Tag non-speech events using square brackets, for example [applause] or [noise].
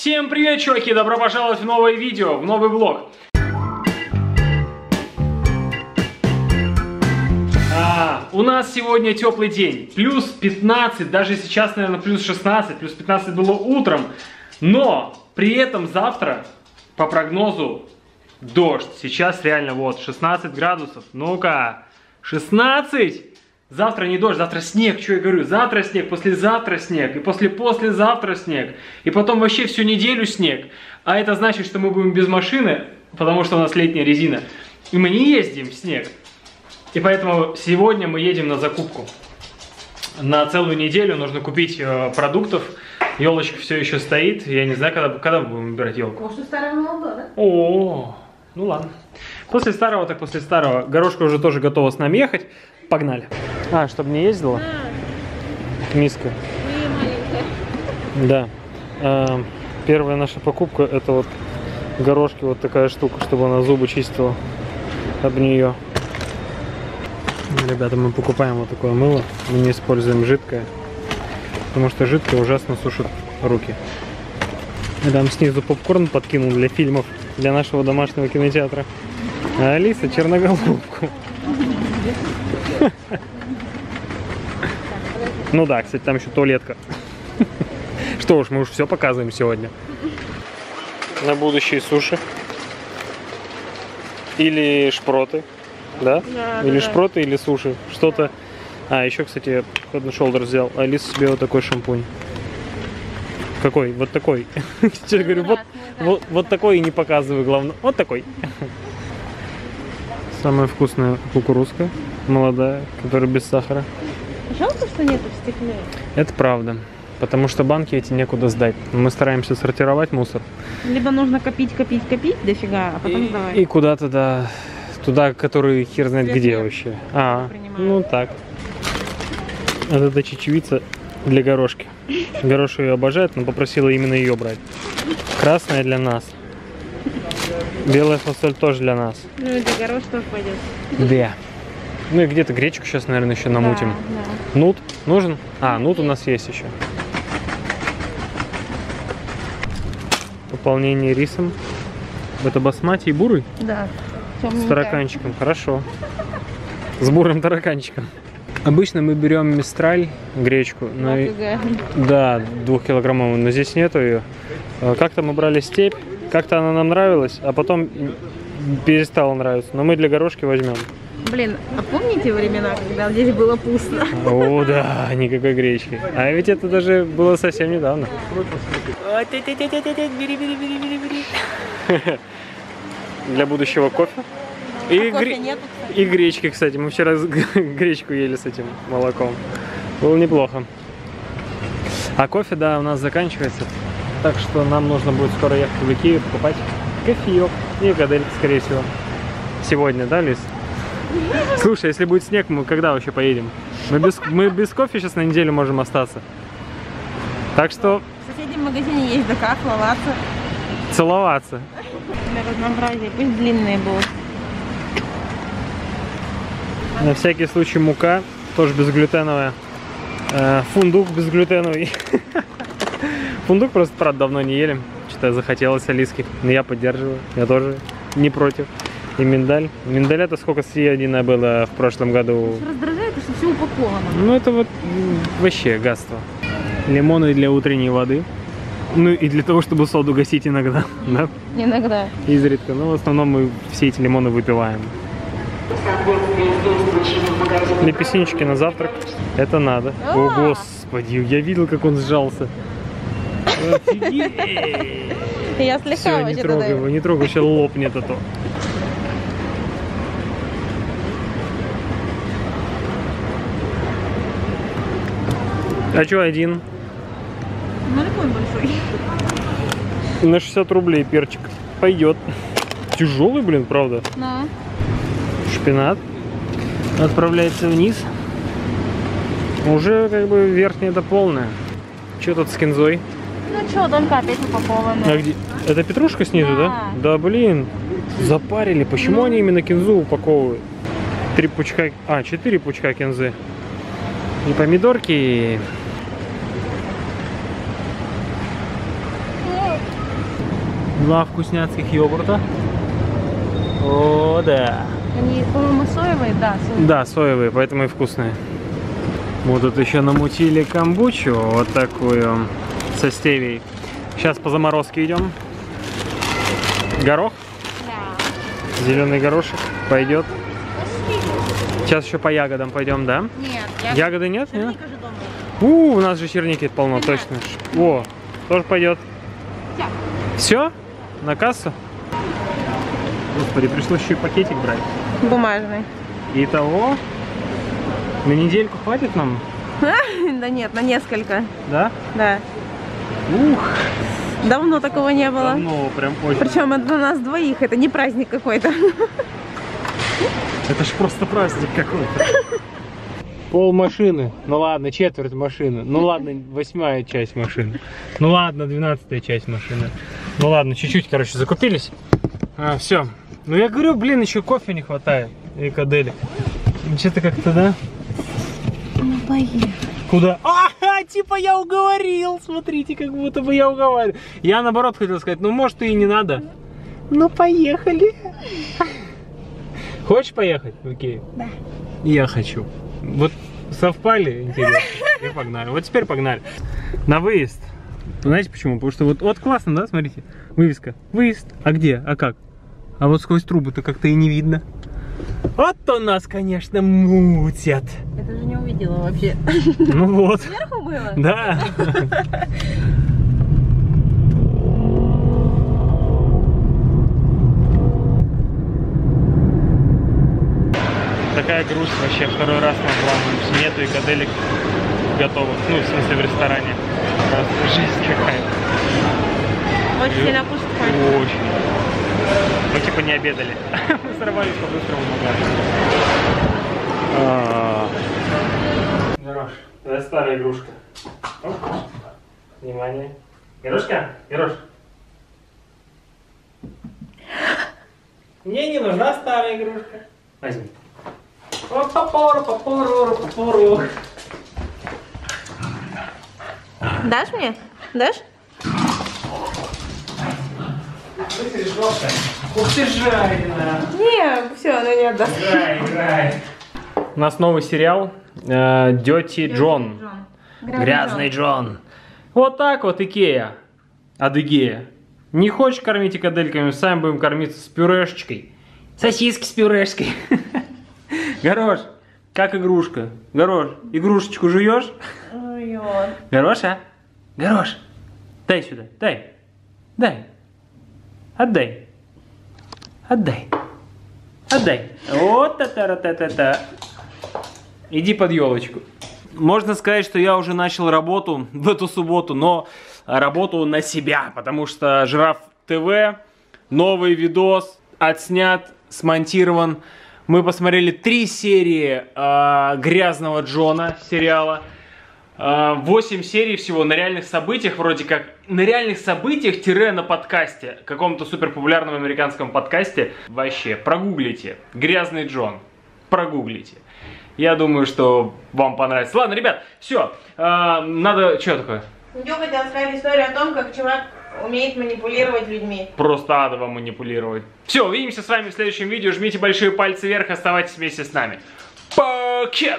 Всем привет, чуваки! Добро пожаловать в новое видео, в новый влог. А, у нас сегодня теплый день. Плюс 15, даже сейчас, наверное, плюс 16, плюс 15 было утром. Но при этом завтра, по прогнозу, дождь. Сейчас реально вот 16 градусов. Ну-ка, 16! Завтра не дождь, завтра снег, что я говорю, завтра снег, послезавтра снег, и после-послезавтра снег, и потом вообще всю неделю снег. А это значит, что мы будем без машины, потому что у нас летняя резина, и мы не ездим в снег. И поэтому сегодня мы едем на закупку. На целую неделю нужно купить э, продуктов. Елочка все еще стоит. Я не знаю, когда, когда мы будем выбирать елку. После Старого Нового года. О, ну ладно. После старого, так после старого. Горошка уже тоже готова с нами ехать. Погнали. А, чтобы не ездила? Миска. Вы маленькая. Да. А, первая наша покупка это вот горошки, вот такая штука, чтобы она зубы чистила об нее. Ребята, мы покупаем вот такое мыло. Мы не используем жидкое, потому что жидкое ужасно сушит руки. Я там снизу попкорн подкинул для фильмов, для нашего домашнего кинотеатра. А Алиса черноголовку. [laughs] Ну да, кстати, там еще туалетка. [laughs] Что уж, мы уж все показываем сегодня. На будущие суши. Или шпроты. Да? Да, или да, да. шпроты, или суши. Что-то. А, еще, кстати, Head and Shoulders взял. Алиса себе вот такой шампунь. Какой? Вот такой. [laughs] Я говорю, вот, вот, вот такой и не показываю, главное. Вот такой. Самая вкусная кукурузка, молодая, которая без сахара. Жалко, что нету стекле. Это правда. Потому что банки эти некуда сдать. Мы стараемся сортировать мусор. Либо нужно копить, копить, копить дофига, а потом И, сдавать. и куда-то, да, туда, который хер знает Цвет где нет. вообще. А, Принимаю. ну так. Вот эта чечевица для горошки. Гороша ее обожает, но попросила именно ее брать. Красная для нас. Белая фасоль тоже для нас. Ну и для горош тоже пойдет. Да. Ну и где-то гречку сейчас, наверное, еще намутим. Да, да. Нут нужен? А, нут у нас есть еще. Пополнение рисом. Это басмати и бурый? Да. С Тёмненькая. тараканчиком, хорошо. С бурым тараканчиком. Обычно мы берем мистраль, гречку, но и- да, двухкилограммовую, но здесь нету ее. Э, Как-то мы брали степь, как-то она нам нравилась, а потом перестала нравиться. Но мы для горошки возьмем. Блин, а помните времена, когда здесь было пусто? О, да, никакой гречки. А ведь это даже было совсем недавно. Бери, бери, бери, бери, бери. Для будущего кофе. И, А кофе гре- нету, и гречки, кстати. Мы вчера [laughs] гречку ели с этим молоком. Было неплохо. А кофе, да, у нас заканчивается. Так что нам нужно будет скоро ехать в Икею покупать кофеек и гадельки, скорее всего. Сегодня, да, Лиз? Слушай, если будет снег, мы когда вообще поедем? Мы без, мы без кофе сейчас на неделю можем остаться. Так что В соседнем магазине есть до как ловаться. целоваться. Для разнообразия. Пусть длинные будут. На всякий случай мука, тоже безглютеновая. Э, Фундук безглютеновый. [laughs] Фундук просто, правда, давно не ели. Что-то захотелось алиски. Но я поддерживаю. Я тоже не против. И миндаль. Миндаля-то сколько съедено было в прошлом году. Раздражает, что все упаковано. Ну, это вот вообще гадство. Лимоны для утренней воды. Ну, и для того, чтобы соду гасить иногда. [laughs] Да? Иногда. Изредка. Но в основном мы все эти лимоны выпиваем. Лепестнички на завтрак. Это надо. О, А. господи, я видел, как он сжался. Офигеть. Я слегка Все, не трогай его, не трогай, сейчас лопнет это. А что один? Ну, такой большой. На 60 рублей перчик. Пойдет. Тяжелый, блин, правда. На. Шпинат отправляется вниз. Уже как бы верхняя это полная. Что тут с кинзой? Ну что, только опять упаковано. А где? Это петрушка снизу, да? Да. Да, блин. Запарили. Почему Ну. они именно кинзу упаковывают? Три пучка... А, четыре пучка кинзы. И помидорки. Два вкусняцких йогурта. О, да. Они, по-моему, соевые, да, соевые. Да, соевые, поэтому и вкусные. Вот тут еще намутили камбучу, вот такую, со стевией. Сейчас по заморозке идем. Горох, Да. зеленый горошек, пойдет. Сейчас еще по ягодам пойдем, да? Нет, я... Ягоды нет? нет? Черника же дома. У, у нас же черники полно, точно. О, тоже пойдет. Всё. Все? На кассу? Господи, пришлось еще и пакетик брать. Бумажный. Итого, на недельку хватит нам, [laughs] Да нет, на несколько. да? Да. Ух, Давно такого не было. давно, прям очень. Причем это на нас двоих, это не праздник какой-то. Это ж просто праздник какой-то. Пол машины. Ну ладно, четверть машины. Ну ладно, восьмая часть машины. Ну ладно, двенадцатая часть машины. Ну ладно, чуть-чуть, короче, закупились. А, все. Ну я говорю, блин, еще кофе не хватает. И каделек. Что-то как-то, да? Ну, поехали. Куда? А, типа я уговорил. Смотрите, как будто бы я уговаривал. Я наоборот хотел сказать, ну может и не надо. Ну поехали. Хочешь поехать в Икею? Да. Я хочу. Вот совпали, интересно. И погнали. Вот теперь погнали. На выезд. Знаете почему? Потому что вот, вот классно, да, смотрите. Вывеска. Выезд. А где? А как? А вот сквозь трубы-то как-то и не видно. Вот то нас, конечно, мутят. Я даже не увидела вообще. Ну вот. Сверху было? Да. Такая грусть вообще. Второй раз мы обламываемся. Нету и каделек готовых. Ну, в смысле, в ресторане. Просто жизнь какая-то. Очень сильно хочется. Очень. Мы типа не обедали. [laughs] Мы сорвались по-быстрому на Герош, это старая игрушка. Внимание. Герошка, Герош. Мне не нужна старая игрушка. Возьми. Оп, попору, попору, попору. Дашь мне? Дашь? Ух ты, жёлтая. Ух ты, жареная. Не, все, она не отдаст. Играй, играй. У нас новый сериал э, Дети Джон. Грязный Джон. Вот так вот, Икея. Адыгея. Не хочешь кормить икадельками, сами будем кормиться с пюрешечкой. Сосиски с пюрешкой. [laughs] Горош, как игрушка? Горош, игрушечку жуешь? Он. Гороша? Горош, дай сюда, дай. Дай. Отдай. Отдай. Отдай. Вот та та та та та Иди под елочку. Можно сказать, что я уже начал работу в эту субботу, но работу на себя, потому что Жираф ТВ, новый видос, отснят, смонтирован. Мы посмотрели три серии э, Грязного Джона сериала. А, 8 серий всего на реальных событиях, вроде как на реальных событиях тире на подкасте, каком-то супер популярном американском подкасте. Вообще, прогуглите. Грязный Джон. Прогуглите. Я думаю, что вам понравится. Ладно, ребят, все. надо... Что такое? Я хотела рассказать историю о том, как чувак умеет манипулировать людьми. Просто адово манипулировать. Все, увидимся с вами в следующем видео. Жмите большие пальцы вверх, оставайтесь вместе с нами. Покеда!